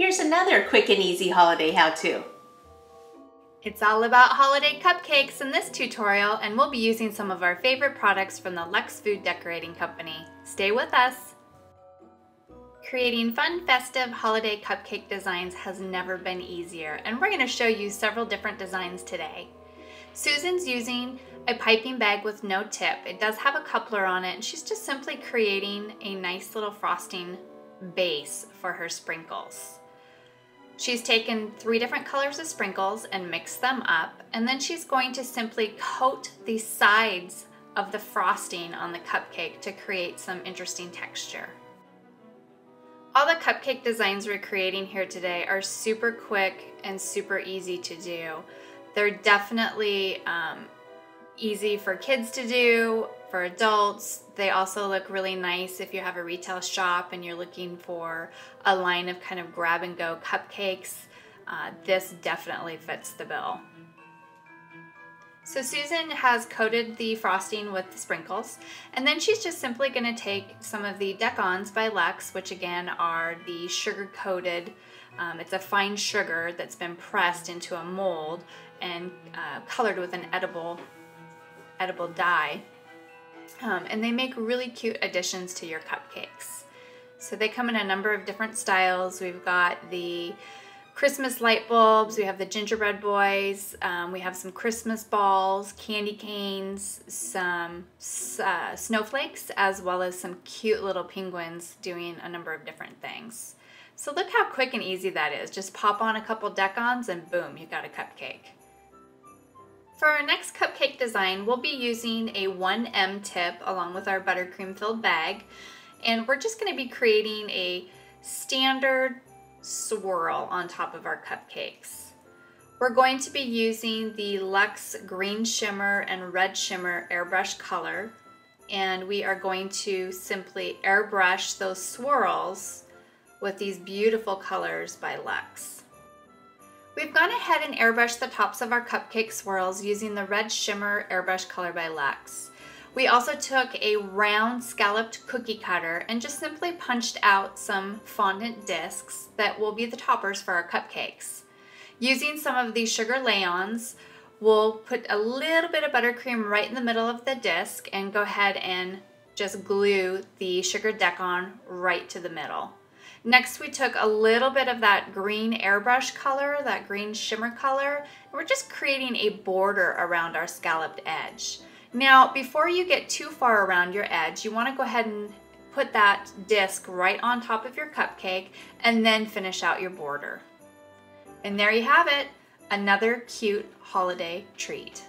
Here's another quick and easy holiday how-to. It's all about holiday cupcakes in this tutorial and we'll be using some of our favorite products from the Lucks Food Decorating Company. Stay with us! Creating fun, festive holiday cupcake designs has never been easier and we're going to show you several different designs today. Susan's using a piping bag with no tip. It does have a coupler on it and she's just simply creating a nice little frosting base for her sprinkles. She's taken three different colors of sprinkles and mixed them up, and then she's going to simply coat the sides of the frosting on the cupcake to create some interesting texture. All the cupcake designs we're creating here today are super quick and super easy to do. They're definitely um, easy for kids to do, for adults. They also look really nice if you have a retail shop and you're looking for a line of kind of grab and go cupcakes. Uh, this definitely fits the bill. So Susan has coated the frosting with the sprinkles, and then she's just simply gonna take some of the Decons by Lucks, which again are the sugar-coated, um, it's a fine sugar that's been pressed into a mold and uh, colored with an edible edible dye. Um, and they make really cute additions to your cupcakes. So they come in a number of different styles. We've got the Christmas light bulbs, we have the gingerbread boys, um, we have some Christmas balls, candy canes, some uh, snowflakes, as well as some cute little penguins doing a number of different things. So look how quick and easy that is. Just pop on a couple decons and boom, you've got a cupcake. For our next cupcake design, we'll be using a 1M tip along with our buttercream filled bag. And we're just gonna be creating a standard swirl on top of our cupcakes. We're going to be using the Lucks Green Shimmer and Red Shimmer airbrush color. And we are going to simply airbrush those swirls with these beautiful colors by Lucks. We've gone ahead and airbrushed the tops of our cupcake swirls using the Red Shimmer Airbrush Color by Lucks. We also took a round scalloped cookie cutter and just simply punched out some fondant discs that will be the toppers for our cupcakes. Using some of these sugar lay-ons, we'll put a little bit of buttercream right in the middle of the disc and go ahead and just glue the sugar decon right to the middle. Next, we took a little bit of that green airbrush color, that green shimmer color, and we're just creating a border around our scalloped edge. Now, before you get too far around your edge, you wanna go ahead and put that disc right on top of your cupcake and then finish out your border. And there you have it, another cute holiday treat.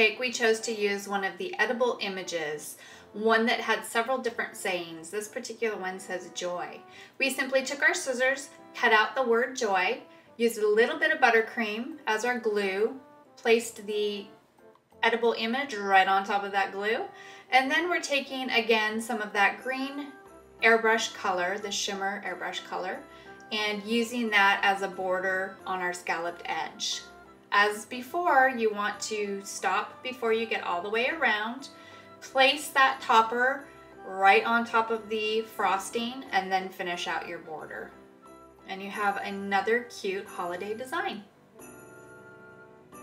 Cupcake, we chose to use one of the edible images, one that had several different sayings. This particular one says joy. We simply took our scissors, cut out the word joy, used a little bit of buttercream as our glue, placed the edible image right on top of that glue, and then we're taking again some of that green airbrush color, the shimmer airbrush color, and using that as a border on our scalloped edge. As before, you want to stop before you get all the way around, place that topper right on top of the frosting, and then finish out your border. And you have another cute holiday design.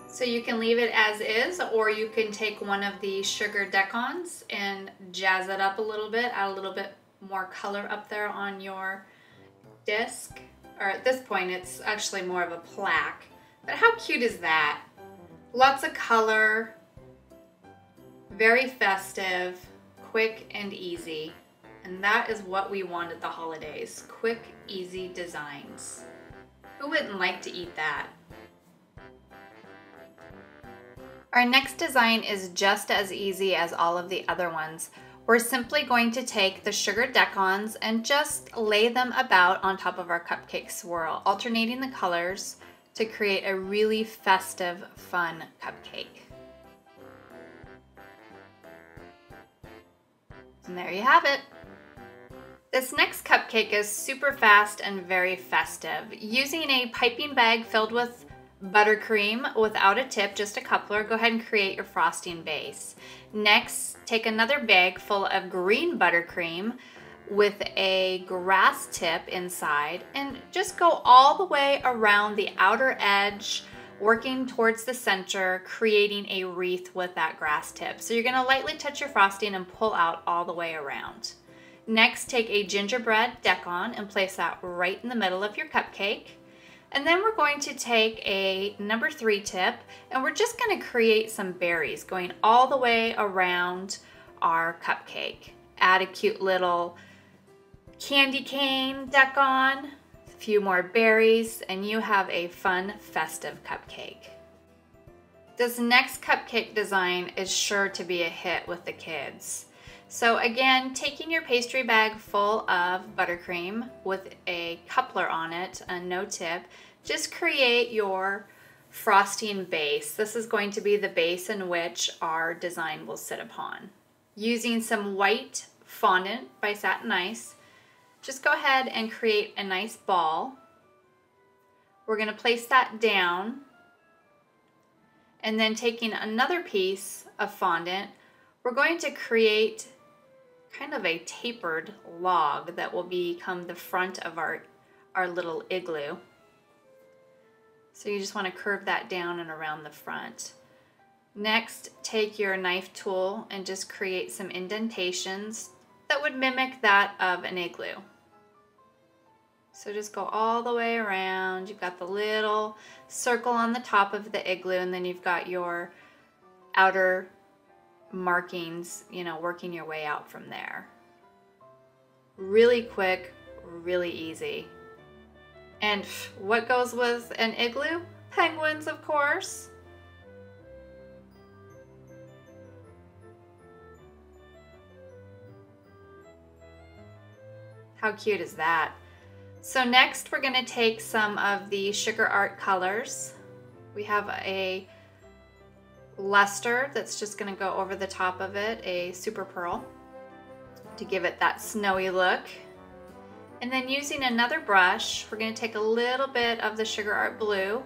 So you can leave it as is, or you can take one of the sugar decons and jazz it up a little bit, add a little bit more color up there on your disc. Or at this point, it's actually more of a plaque. But how cute is that? Lots of color, very festive, quick and easy. And that is what we want at the holidays. Quick, easy designs. Who wouldn't like to eat that? Our next design is just as easy as all of the other ones. We're simply going to take the sugar decons and just lay them about on top of our cupcake swirl, alternating the colors to create a really festive, fun cupcake. And there you have it. This next cupcake is super fast and very festive. Using a piping bag filled with buttercream without a tip, just a coupler, go ahead and create your frosting base. Next, take another bag full of green buttercream with a grass tip inside and just go all the way around the outer edge working towards the center, creating a wreath with that grass tip. So you're gonna lightly touch your frosting and pull out all the way around. Next, take a gingerbread decon and place that right in the middle of your cupcake. And then we're going to take a number three tip and we're just gonna create some berries going all the way around our cupcake. Add a cute little candy cane decon, a few more berries, and you have a fun festive cupcake. This next cupcake design is sure to be a hit with the kids. So again, taking your pastry bag full of buttercream with a coupler on it, a no tip, just create your frosting base. This is going to be the base in which our design will sit upon. Using some white fondant by Satin Ice, just go ahead and create a nice ball. We're going to place that down and then taking another piece of fondant, we're going to create kind of a tapered log that will become the front of our, our little igloo. So you just want to curve that down and around the front. Next, take your knife tool and just create some indentations that would mimic that of an igloo. So just go all the way around. You've got the little circle on the top of the igloo and then you've got your outer markings, you know, working your way out from there. Really quick, really easy. And what goes with an igloo? Penguins, of course. How cute is that? So next we're gonna take some of the Sugar Art colors. We have a luster that's just gonna go over the top of it, a super pearl, to give it that snowy look. And then using another brush, we're gonna take a little bit of the Sugar Art Blue,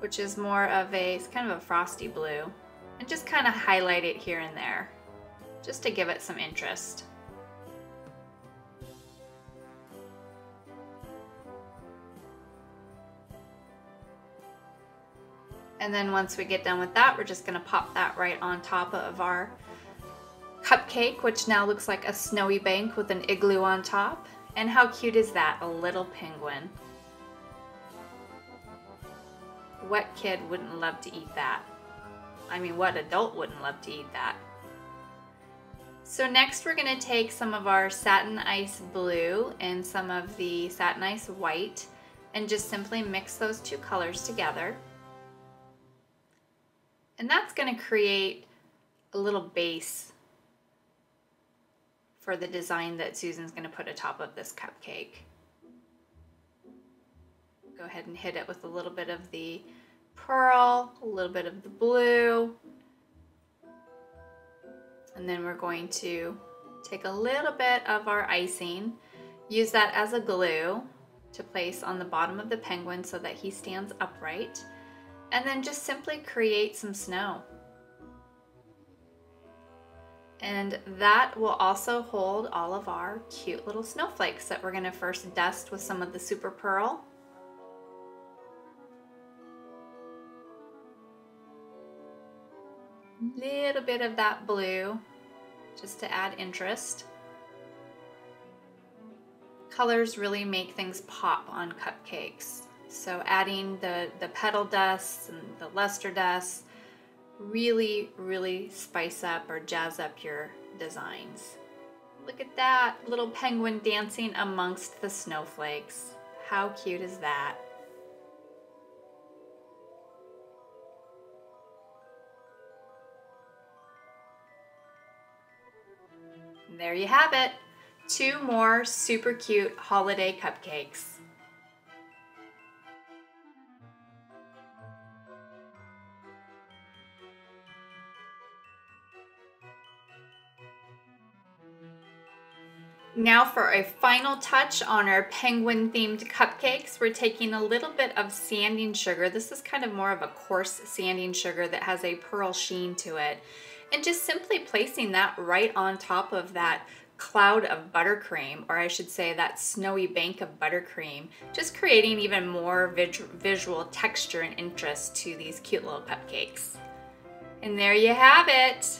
which is more of a, it's kind of a frosty blue, and just kind of highlight it here and there, just to give it some interest. And then once we get done with that, we're just gonna pop that right on top of our cupcake, which now looks like a snowy bank with an igloo on top. And how cute is that? A little penguin. What kid wouldn't love to eat that? I mean, what adult wouldn't love to eat that? So next we're gonna take some of our Satin Ice Blue and some of the Satin Ice White and just simply mix those two colors together. And that's going to create a little base for the design that Susan's going to put atop of this cupcake. Go ahead and hit it with a little bit of the pearl, a little bit of the blue. And then we're going to take a little bit of our icing, use that as a glue to place on the bottom of the penguin so that he stands upright and then just simply create some snow. And that will also hold all of our cute little snowflakes that we're gonna first dust with some of the Super Pearl. Little bit of that blue, just to add interest. Colors really make things pop on cupcakes. So adding the, the petal dust and the luster dust really, really spice up or jazz up your designs. Look at that little penguin dancing amongst the snowflakes. How cute is that? there you have it. Two more super cute holiday cupcakes. Now for a final touch on our penguin themed cupcakes, we're taking a little bit of sanding sugar. This is kind of more of a coarse sanding sugar that has a pearl sheen to it. And just simply placing that right on top of that cloud of buttercream, or I should say that snowy bank of buttercream, just creating even more visual texture and interest to these cute little cupcakes. And there you have it,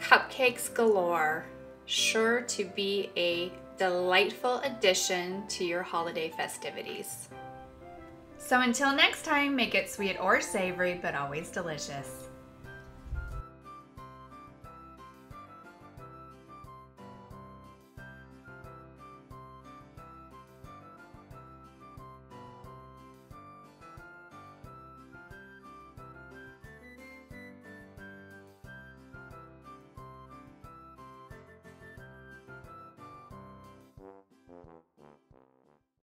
cupcakes galore sure to be a delightful addition to your holiday festivities. So until next time, make it sweet or savory, but always delicious.